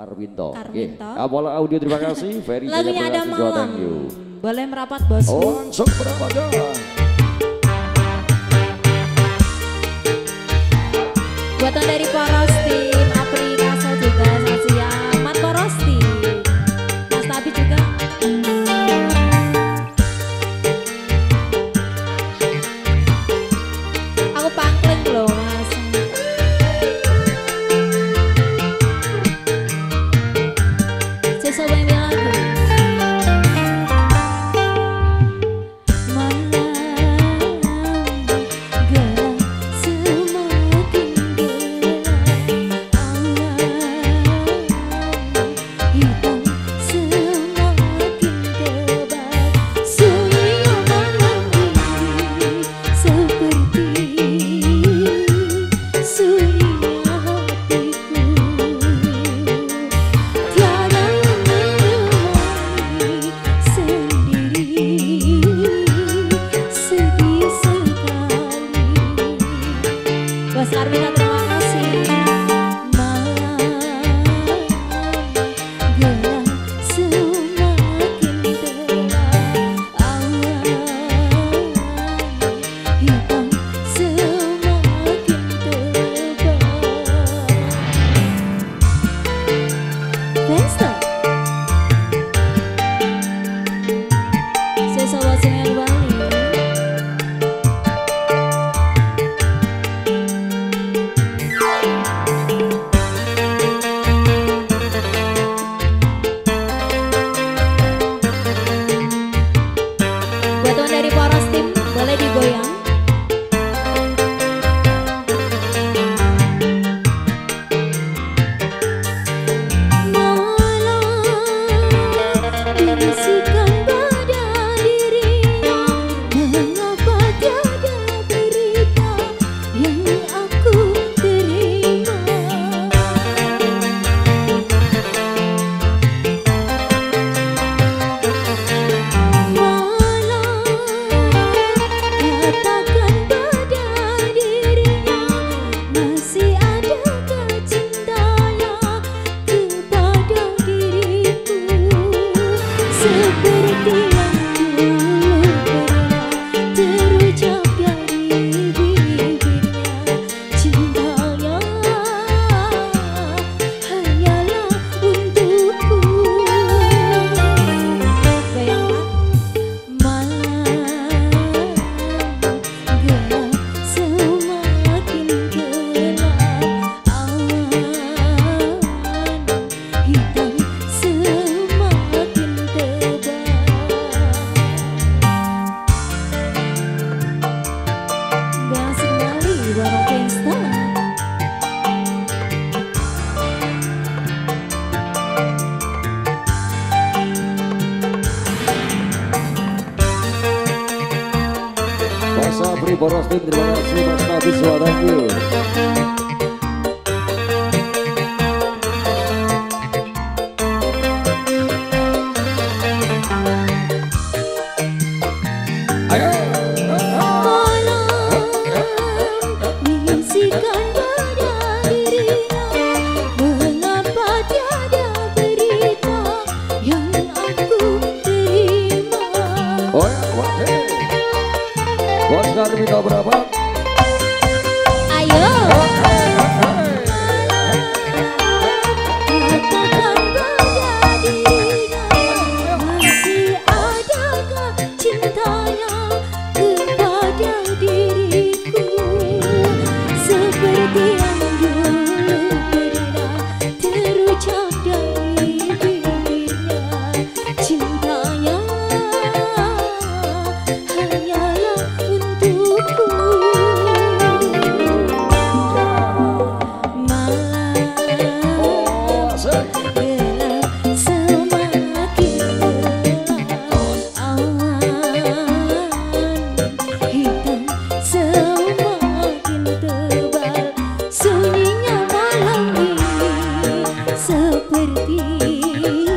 Karwinto. Karwinto. Okay. Apola Audio terima kasih. Ferry Lagunya ada malam. Boleh merapat bosku. Oh, langsung merapat Buatan dari Poros so saben Sabri Boros Tim terima kasih Mas Nabi Suaranya Karmika berapa? Ayo. Seperti